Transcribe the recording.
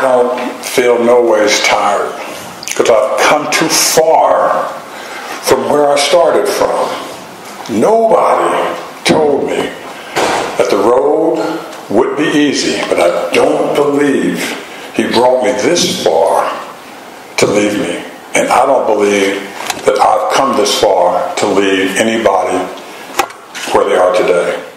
I don't feel no ways tired because I've come too far from where I started from. Nobody told me that the road would be easy, but I don't believe he brought me this far to leave me. And I don't believe that I've come this far to leave anybody where they are today.